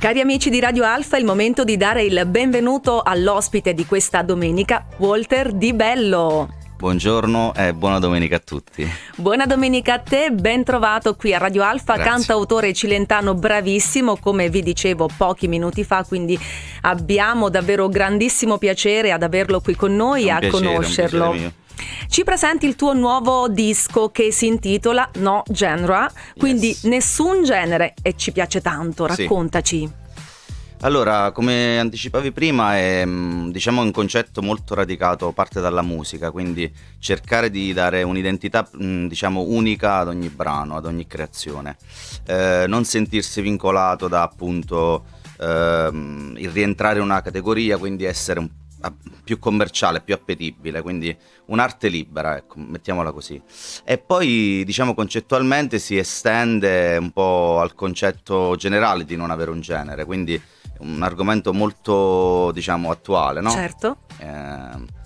Cari amici di Radio Alfa, è il momento di dare il benvenuto all'ospite di questa domenica, Walter Di Bello. Buongiorno e buona domenica a tutti. Buona domenica a te, ben trovato qui a Radio Alfa, Grazie. cantautore cilentano bravissimo, come vi dicevo pochi minuti fa, quindi abbiamo davvero grandissimo piacere ad averlo qui con noi e a piacere, conoscerlo. Ci presenti il tuo nuovo disco che si intitola No Genre, quindi Yes. nessun genere e ci piace tanto, Sì. raccontaci. Allora, come anticipavi prima, è mm, diciamo un concetto molto radicato, parte dalla musica, quindi cercare di dare un'identità mm, diciamo unica ad ogni brano, ad ogni creazione. Eh, non sentirsi vincolato da appunto ehm, il rientrare in una categoria, quindi essere un- più commerciale, più appetibile, quindi un'arte libera, ecco, mettiamola così. E poi, diciamo, concettualmente si estende un po' al concetto generale di non avere un genere, quindi un argomento molto, diciamo, attuale, no? Certo. Eh,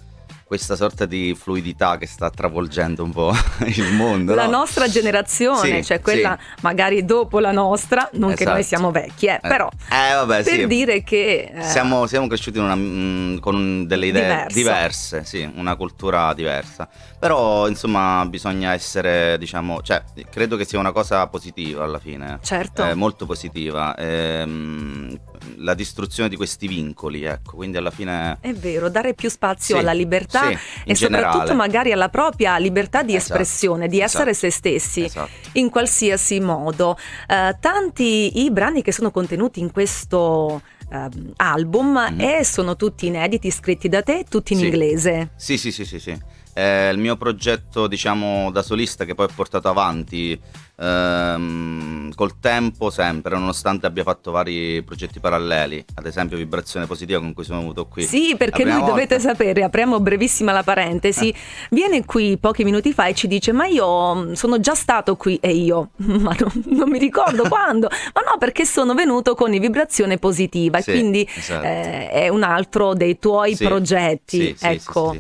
questa sorta di fluidità che sta travolgendo un po' il mondo. La no? nostra generazione, Sì, cioè quella magari dopo la nostra, non che Esatto. noi siamo vecchi, eh, Eh, però eh, vabbè, per sì. dire che eh, Siamo, siamo cresciuti una- mm, con delle idee Diverso. diverse, sì, una cultura diversa. Però, insomma, bisogna essere, diciamo, cioè, credo che sia una cosa positiva alla fine. certo. eh, molto positiva. Ehm, la distruzione di questi vincoli, ecco, quindi alla fine... È vero, dare più spazio Sì, alla libertà sì, e soprattutto generale. magari alla propria libertà di Esatto, espressione, di essere esatto, se stessi. Esatto. in qualsiasi modo. Eh, tanti i brani che sono contenuti in questo ehm, album Mhm. e sono tutti inediti, scritti da te, tutti in Sì. inglese. Sì, sì, sì, sì, sì. È il mio progetto, diciamo, da solista che poi ho portato avanti ehm, col tempo sempre, nonostante abbia fatto vari progetti paralleli, ad esempio Vibrazione Positiva con cui sono venuto qui. Sì, perché lui dovete volta. sapere, apriamo brevissima la parentesi, Eh. viene qui pochi minuti fa e ci dice ma io mm, sono già stato qui e io, ma non, non mi ricordo quando, ma no perché sono venuto con i vibrazione positiva Sì, e quindi esatto. eh, è un altro dei tuoi Sì, progetti, sì, sì, ecco.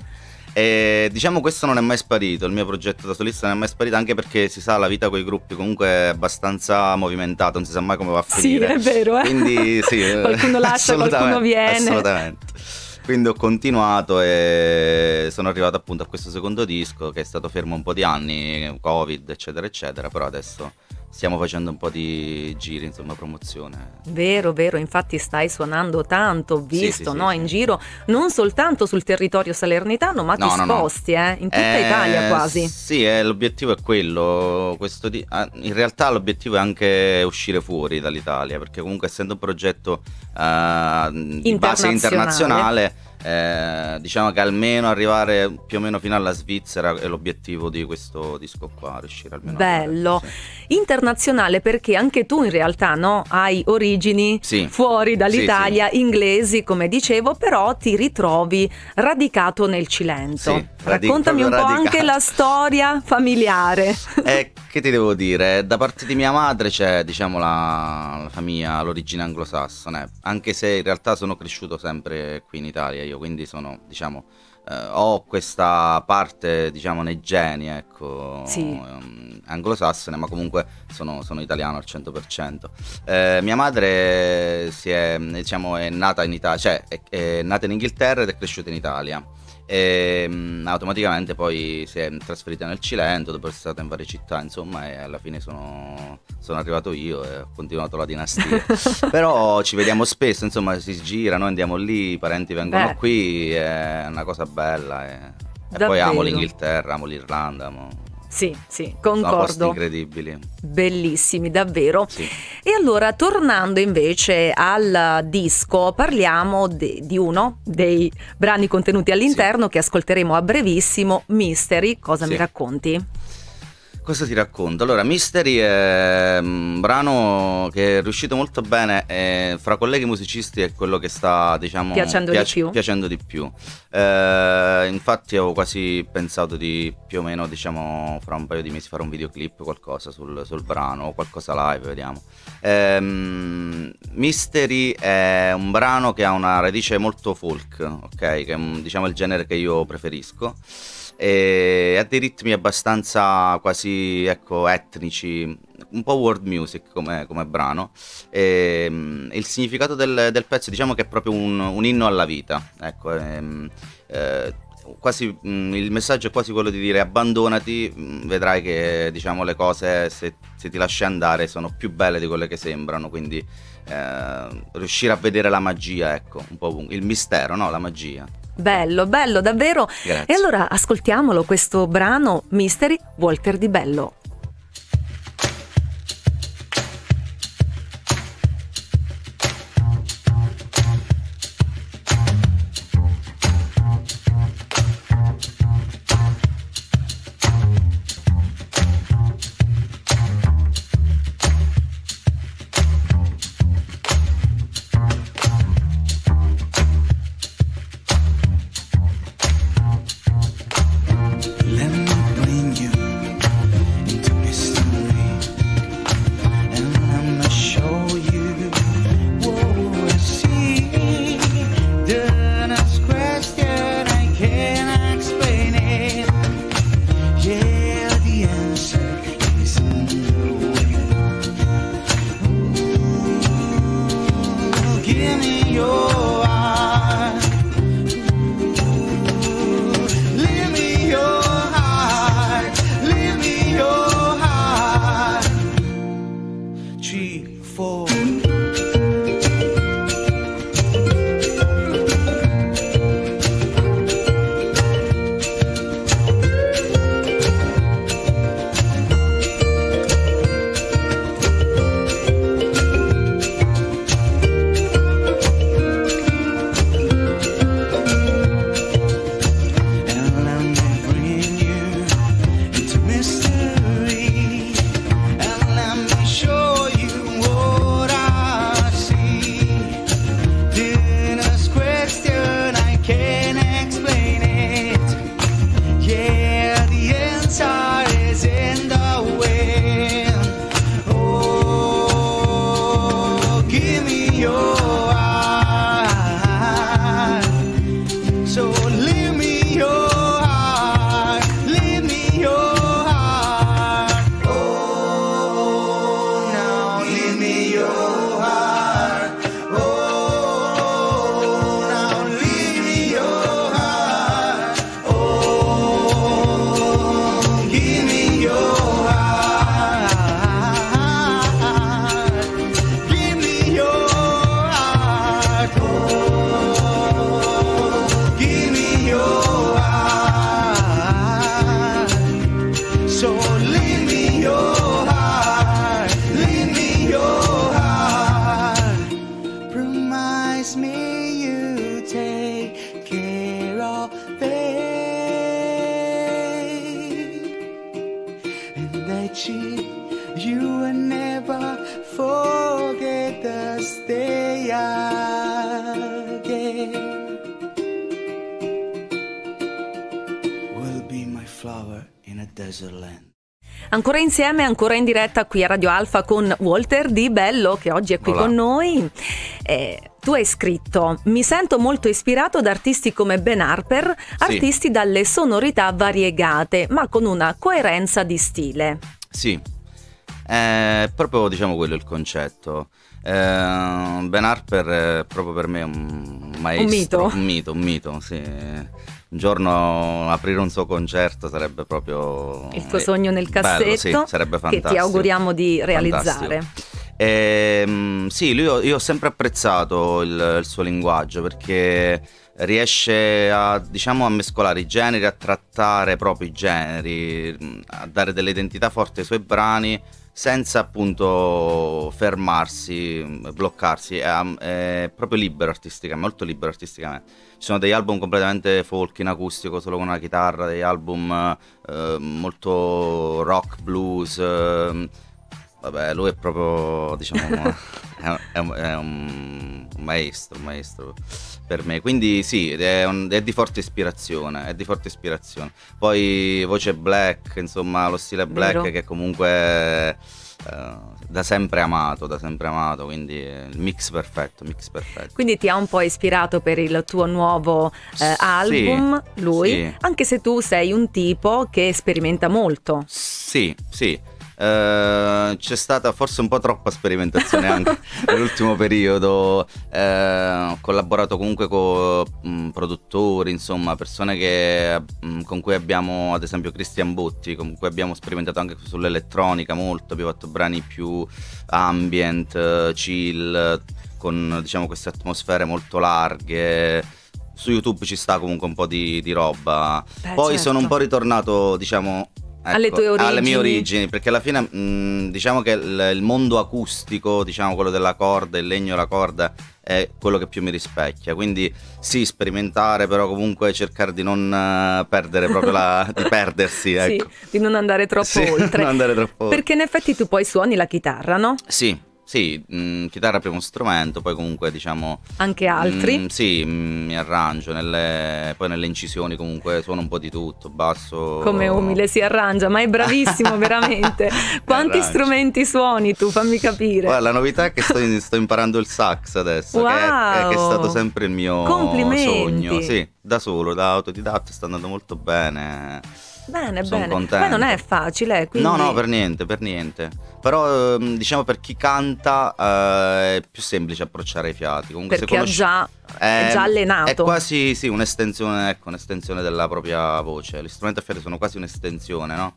Sì, sì. E diciamo questo non è mai sparito, il mio progetto da solista non è mai sparito anche perché si sa la vita con i gruppi comunque è abbastanza movimentata, non si sa mai come va a Sì, finire. è vero, eh. Quindi sì, eh, Qualcuno lascia, qualcuno viene. Assolutamente. Quindi ho continuato e sono arrivato appunto a questo secondo disco che è stato fermo un po' di anni, Covid, eccetera, eccetera, però adesso stiamo facendo un po' di giri, insomma, promozione. Vero, vero, infatti stai suonando tanto, ho Sì, visto, sì, no, sì, in giro, non soltanto sul territorio salernitano, ma No, ti no, no. sposti, eh, in tutta Eh, Italia quasi. Sì, eh, l'obiettivo è quello. Questo di- ah, in realtà l'obiettivo è anche uscire fuori dall'Italia, perché comunque essendo un progetto eh, di base internazionale, eh, diciamo che almeno arrivare più o meno fino alla Svizzera è l'obiettivo di questo disco qua, riuscire almeno Bello. arrivare, sì. Internazionale perché anche tu in realtà no, hai origini Sì. fuori dall'Italia, Sì, inglesi come dicevo, però ti ritrovi radicato nel Cilento. Raccontami un po' proprio anche radicato. la storia familiare. Eh, che ti devo dire? Da parte di mia madre c'è, diciamo, la, la famiglia, l'origine anglosassone, anche se in realtà sono cresciuto sempre qui in Italia io, quindi sono, diciamo, eh, ho questa parte, diciamo, nei geni, ecco, Sì. ehm, anglosassone, ma comunque sono, sono italiano al 100%. Eh, mia madre si è, diciamo, è nata in Italia, cioè è, è nata in Inghilterra ed è cresciuta in Italia e mm, automaticamente poi si è trasferita nel Cilento dopo essere stata in varie città insomma e alla fine sono, sono arrivato io e ho continuato la dinastia. Però ci vediamo spesso insomma si gira noi andiamo lì i parenti vengono Beh. qui è una cosa bella e, e poi amo l'Inghilterra amo l'Irlanda amo, Sì, sì, sono concordo. incredibili Bellissimi, davvero. sì. E allora, tornando invece al disco, parliamo de- di uno dei brani contenuti all'interno che ascolteremo a brevissimo, Mystery. Cosa mi Sì. racconti? Cosa ti racconto? Allora, Mystery è un brano che è riuscito molto bene e fra colleghi musicisti è quello che sta, diciamo, Piacendo di più? piacendo di più. Eh, infatti avevo quasi pensato di più o meno, diciamo, fra un paio di mesi fare un videoclip, qualcosa sul, sul brano o qualcosa live, vediamo. Ehm, Mystery è un brano che ha una radice molto folk, ok? Che è diciamo il genere che io preferisco e ha dei ritmi abbastanza quasi ecco etnici un po' world music come, come brano. E, mm, il significato del, del, pezzo diciamo che è proprio un, un inno alla vita. Ecco, e, mm, eh, quasi, mm, il messaggio è quasi quello di dire abbandonati, mh, vedrai che diciamo, le cose se, se, ti lasci andare sono più belle di quelle che sembrano, quindi eh, riuscire a vedere la magia, ecco, un po' il mistero, no? La magia. Bello, bello, davvero. Grazie. E allora ascoltiamolo questo brano Mystery Walter Di Bello. Ancora insieme, ancora in diretta qui a Radio Alfa con Walter Di Bello che oggi è qui Hola. con noi. Eh, tu hai scritto: Mi sento molto ispirato da artisti come Ben Harper, sì. artisti dalle sonorità variegate, ma con una coerenza di stile. Sì, è proprio diciamo quello il concetto. Eh, ben Harper è proprio per me un maestro, un mito, un mito, un mito sì un giorno aprire un suo concerto sarebbe proprio il tuo sogno nel cassetto bello, sì, sarebbe fantastico. che ti auguriamo di realizzare. E, ehm, sì, lui, io ho sempre apprezzato il, il, suo linguaggio perché riesce a, diciamo, a mescolare i generi, a trattare proprio i generi, a dare delle identità forti ai suoi brani senza appunto fermarsi, bloccarsi, è, è, proprio libero artisticamente, molto libero artisticamente. Ci sono degli album completamente folk in acustico, solo con una chitarra, degli album eh, molto rock, blues. Eh, vabbè, lui è proprio, diciamo, è, un, è, un, maestro, un maestro per me. Quindi sì, è, un, è, di forte ispirazione, è di forte ispirazione. Poi voce black, insomma, lo stile black Vero. che comunque uh, da sempre amato, da sempre amato, quindi il mix perfetto, mix perfetto. Quindi ti ha un po' ispirato per il tuo nuovo eh, album, sì, lui, sì. anche se tu sei un tipo che sperimenta molto. Sì, sì. Eh, c'è stata forse un po' troppa sperimentazione anche nell'ultimo periodo. Eh, ho collaborato comunque con mh, produttori, insomma, persone che, mh, con cui abbiamo, ad esempio Cristian Botti, con cui abbiamo sperimentato anche sull'elettronica molto, abbiamo fatto brani più ambient, chill, con diciamo queste atmosfere molto larghe su YouTube ci sta comunque un po' di, di roba. Beh, Poi certo. sono un po' ritornato, diciamo, Ecco, alle tue origini. Alle mie origini, perché alla fine mh, mm, diciamo che il, il, mondo acustico, diciamo quello della corda, il legno, la corda, è quello che più mi rispecchia. Quindi sì, sperimentare, però comunque cercare di non uh, perdere proprio la... di perdersi, ecco. Sì, di non andare troppo sì, oltre. non andare troppo oltre. Perché in effetti tu poi suoni la chitarra, no? Sì, sì, mh, mm, chitarra primo strumento, poi comunque diciamo... Anche altri? Mh, sì, mh, mm, mi arrangio, nelle, poi nelle incisioni comunque suono un po' di tutto, basso... Come umile si arrangia, ma è bravissimo veramente. Quanti strumenti suoni tu? Fammi capire. Guarda, la novità è che sto, sto imparando il sax adesso, wow. che, è, che, è, stato sempre il mio sogno. Sì, da solo, da autodidatta, sta andando molto bene. Bene, Sono bene. Contento. Poi non è facile. Quindi... No, no, per niente, per niente. Però ehm, diciamo per chi canta eh, è più semplice approcciare i fiati. Comunque, Perché conosci... già, è, è, già allenato. È quasi sì, un'estensione, ecco, un'estensione della propria voce. Gli strumenti a fiati sono quasi un'estensione, no?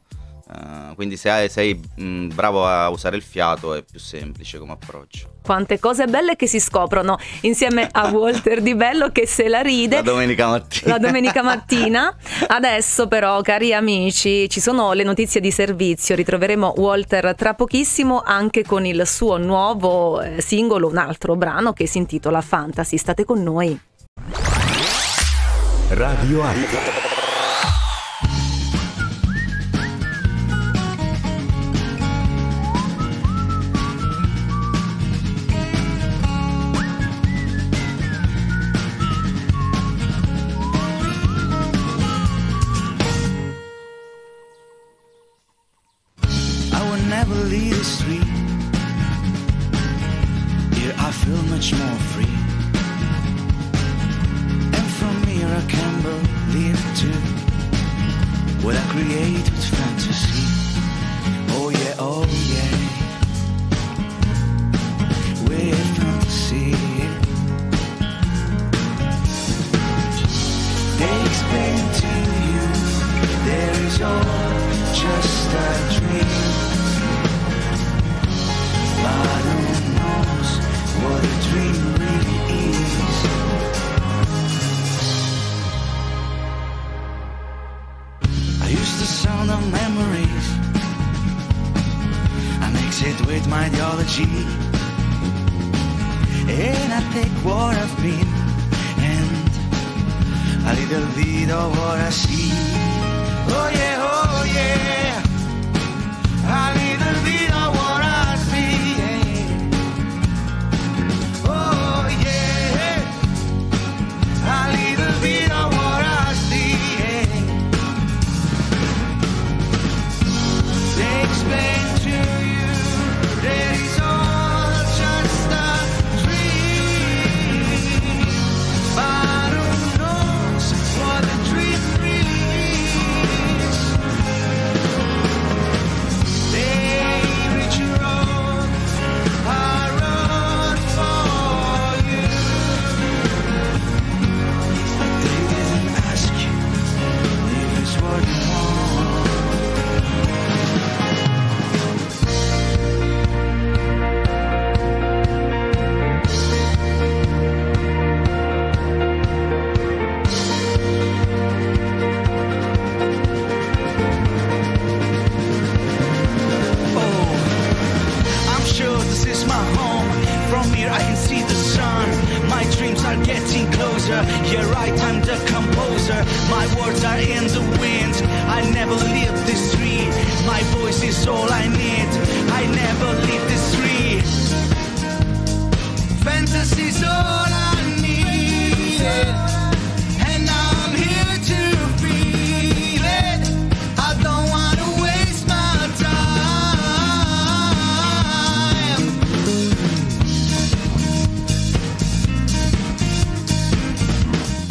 Uh, quindi se hai, sei mh, mm, bravo a usare il fiato è più semplice come approccio. Quante cose belle che si scoprono insieme a Walter Di Bello che se la ride la domenica mattina. La domenica mattina. Adesso però, cari amici, ci sono le notizie di servizio. Ritroveremo Walter tra pochissimo anche con il suo nuovo eh, singolo, un altro brano che si intitola Fantasy. State con noi. Radio Arte.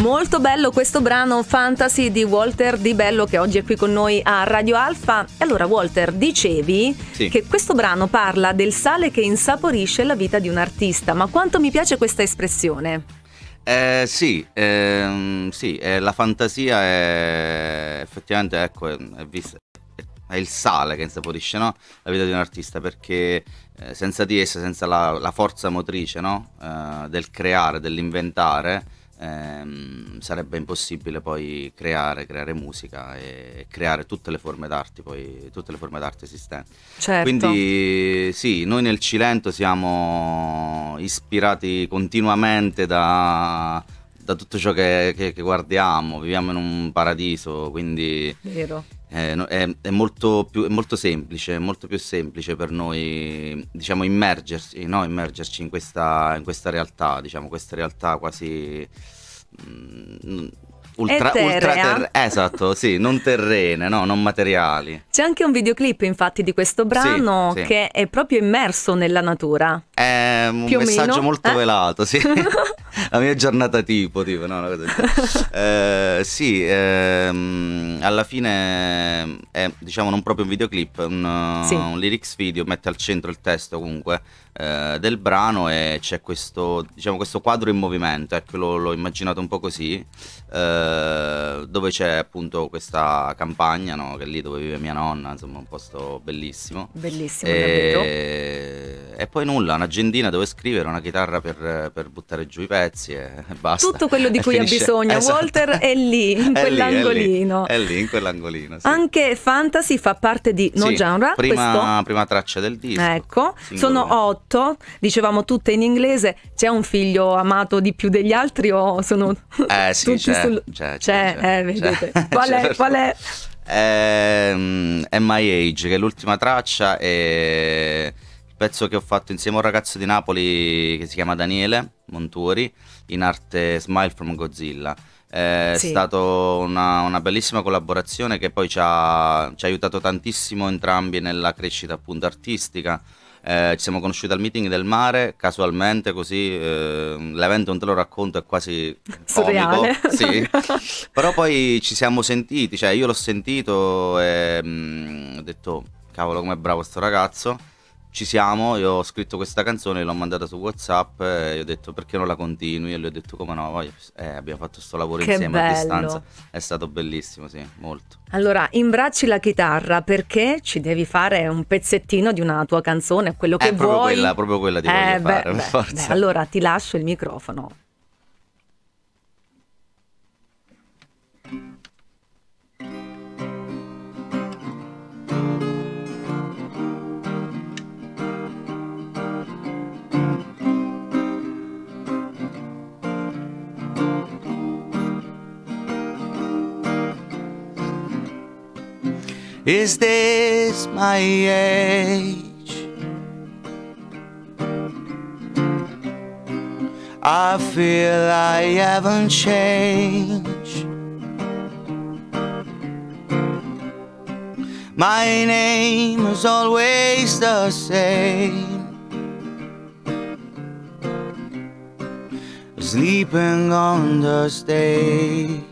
Molto bello questo brano Fantasy di Walter Di Bello che oggi è qui con noi a Radio Alfa. E allora Walter, dicevi sì. che questo brano parla del sale che insaporisce la vita di un artista, ma quanto mi piace questa espressione? Eh, sì, ehm, sì eh, la fantasia è effettivamente ecco, è, è, vista, è, il sale che insaporisce no? la vita di un artista perché eh, senza di essa, senza la, la forza motrice no? Eh, del creare, dell'inventare, ehm, sarebbe impossibile poi creare, creare musica e creare tutte le forme d'arte, poi, tutte le forme d'arte esistenti. Certo. Quindi sì, noi nel Cilento siamo ispirati continuamente da, da tutto ciò che, che, che, guardiamo, viviamo in un paradiso, quindi Vero. È, è, è, molto più, è, molto semplice, è molto più semplice per noi diciamo, immergersi, no? immergerci in, questa, in questa realtà, diciamo, questa realtà quasi... Mh, Ultra, ultra ter- esatto, sì, non terrene, no, non materiali. C'è anche un videoclip infatti di questo brano sì, sì. che è proprio immerso nella natura. È un Più messaggio molto eh? velato, sì. La mia giornata tipo, tipo, no, eh, sì, ehm, alla fine è diciamo non proprio un videoclip, un, sì. un lyrics video, mette al centro il testo comunque eh, del brano e c'è questo, diciamo, questo quadro in movimento, ecco, l'ho, l'ho immaginato un po' così, eh, dove c'è appunto questa campagna, no? che è lì dove vive mia nonna, insomma un posto bellissimo. Bellissimo, e... e poi nulla, un'agendina dove scrivere, una chitarra per, per buttare giù i pezzi e basta. Tutto quello di cui ha bisogno esatto. Walter è lì, in è quell'angolino. Lì, è, lì, è lì, in quell'angolino. Sì. Anche Fantasy fa parte di No sì, Genre. Prima, questo... prima traccia del disco. Ecco, singolo. sono otto 18, dicevamo tutte in inglese, c'è un figlio amato di più degli altri o sono eh, sì, tutti c'è, sul... c'è, c'è, c'è, eh, vedete. Qual, è, qual è? È, ehm, è My Age, che è l'ultima traccia e il pezzo che ho fatto insieme a un ragazzo di Napoli che si chiama Daniele Montuori, in arte Smile from Godzilla. È sì. stata una, una, bellissima collaborazione che poi ci ha, ci ha aiutato tantissimo entrambi nella crescita appunto artistica. Eh, ci siamo conosciuti al meeting del mare, casualmente così, eh, l'evento non te lo racconto, è quasi comico, sì. però poi ci siamo sentiti, cioè io l'ho sentito e mh, mm, ho detto cavolo com'è bravo questo ragazzo ci siamo, io ho scritto questa canzone, l'ho mandata su Whatsapp e ho detto perché non la continui e gli ho detto come no, eh, abbiamo fatto questo lavoro che insieme bello. a distanza, è stato bellissimo, sì, molto. Allora, imbracci la chitarra perché ci devi fare un pezzettino di una tua canzone, quello che è vuoi. Quella, proprio quella di eh, beh, fare, beh, beh, allora ti lascio il microfono. Is this my age? I feel I haven't changed. My name is always the same. Sleeping on the stage.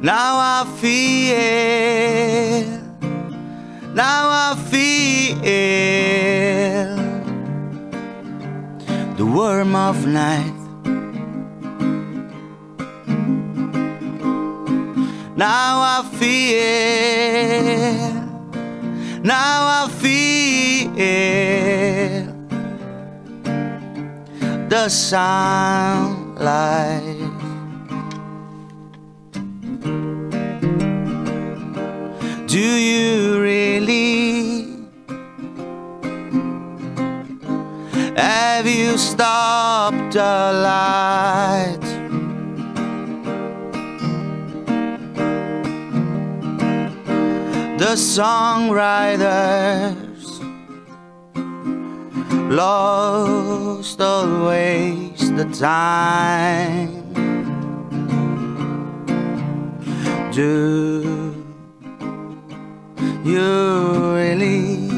Now I feel, now I feel the worm of night. Now I feel, now I feel the sunlight. Do you really? Have you stopped the light? The songwriters lost always the time. Do you really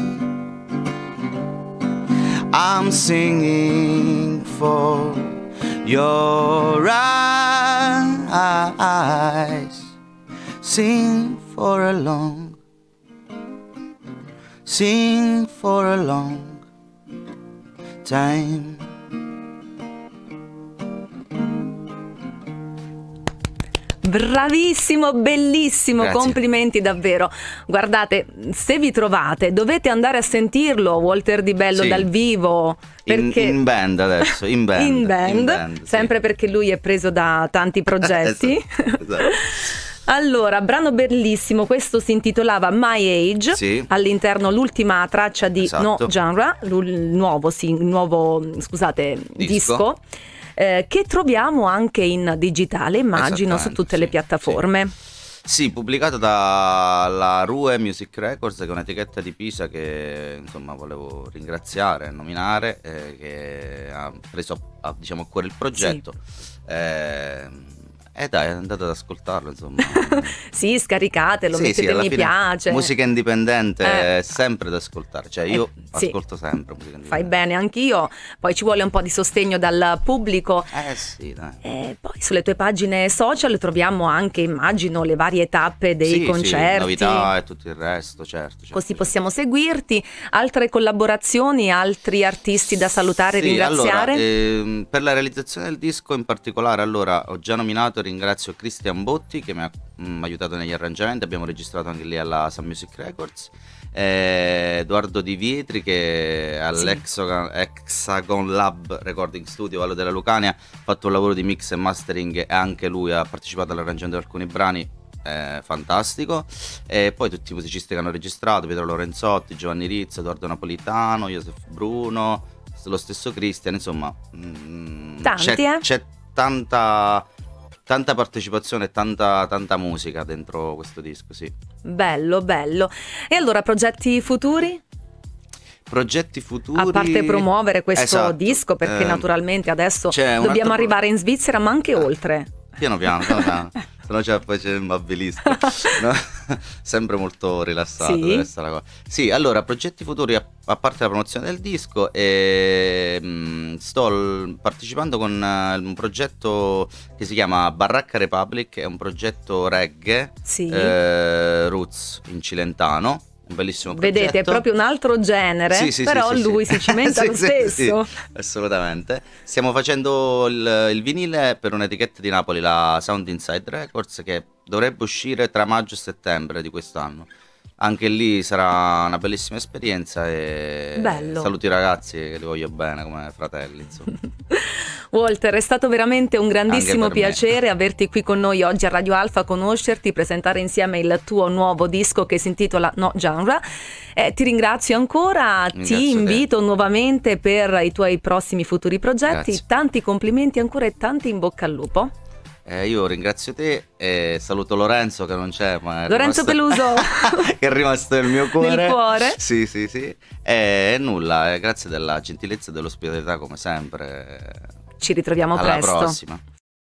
I'm singing for your eyes. Sing for a long, sing for a long time. Bravissimo, bellissimo, Grazie. complimenti davvero. Guardate, se vi trovate dovete andare a sentirlo, Walter Di Bello sì. dal vivo. Perché... In, in, band adesso, in band. in band, in band sempre sì. perché lui è preso da tanti progetti. esatto. esatto. Allora, brano bellissimo, questo si intitolava My Age, sì. all'interno l'ultima traccia di esatto. No Genre, il nuovo, sì, nuovo scusate, disco. disco eh, che troviamo anche in digitale, immagino, su tutte sì, le piattaforme. Sì. Sì, pubblicato dalla Rue Music Records, che è un'etichetta di Pisa che insomma volevo ringraziare e nominare, eh, che ha preso a, diciamo, a cuore il progetto. Sì. Eh, eh dai, andate ad ascoltarlo, insomma. sì, scaricatelo, sì, mettete sì, mi piace. Musica indipendente eh. è sempre da ascoltare, cioè io eh, ascolto sì. sempre musica indipendente. Fai bene, anch'io. Poi ci vuole un po' di sostegno dal pubblico. Eh sì, dai. E poi sulle tue pagine social troviamo anche, immagino, le varie tappe dei sì, concerti. Sì, novità e tutto il resto, certo. certo Così possiamo seguirti. Altre collaborazioni, altri artisti da salutare e ringraziare? Allora, ehm, per la realizzazione del disco in particolare, allora, ho già nominato ringrazio Cristian Botti che mi ha mm, aiutato negli arrangiamenti, abbiamo registrato anche lì alla Sun Music Records. Eh, Edoardo Di Vietri che all'Hexagon sì. Lab Recording Studio Valle della Lucania ha fatto un lavoro di mix e mastering e anche lui ha partecipato all'arrangiamento di alcuni brani eh, fantastico e poi tutti i musicisti che hanno registrato Pietro Lorenzotti, Giovanni Rizzo, Edoardo Napolitano, Joseph Bruno lo stesso Cristian insomma mm, Tanti, c'è, eh? c'è tanta tanta partecipazione e tanta, tanta musica dentro questo disco, sì. Bello, bello. E allora progetti futuri? progetti futuri. A parte promuovere questo esatto. disco, perché eh, naturalmente adesso dobbiamo arrivare in Svizzera, ma anche eh, oltre. Piano piano, piano piano. se no c'è, poi c'è il mabbelisco. no? Sempre molto rilassato. Sì. sì, allora, progetti futuri, a, a, parte la promozione del disco, e, mh, mm, sto l- partecipando con uh, un progetto che si chiama Barracca Republic, è un progetto reggae, sì. eh, roots in cilentano bellissimo progetto. Vedete, è proprio un altro genere, sì, sì, però sì, lui si cimenta lo stesso. assolutamente. Stiamo facendo il, il, vinile per un'etichetta di Napoli, la Sound Inside Records, che dovrebbe uscire tra maggio e settembre di quest'anno. Anche lì sarà una bellissima esperienza e Bello. saluti i ragazzi che li voglio bene come fratelli. Walter, è stato veramente un grandissimo piacere me. averti qui con noi oggi a Radio Alfa, conoscerti, presentare insieme il tuo nuovo disco che si intitola No Genre. Eh, ti ringrazio ancora, ringrazio ti invito te. nuovamente per i tuoi prossimi futuri progetti. Grazie. Tanti complimenti ancora e tanti in bocca al lupo. Eh, io ringrazio te e saluto Lorenzo che non c'è, ma Lorenzo rimasto... Peluso che è rimasto nel mio cuore. Nel cuore? Sì, sì, sì. E nulla, eh, grazie della gentilezza e dell'ospitalità come sempre. Ci ritroviamo Alla presto. Alla prossima.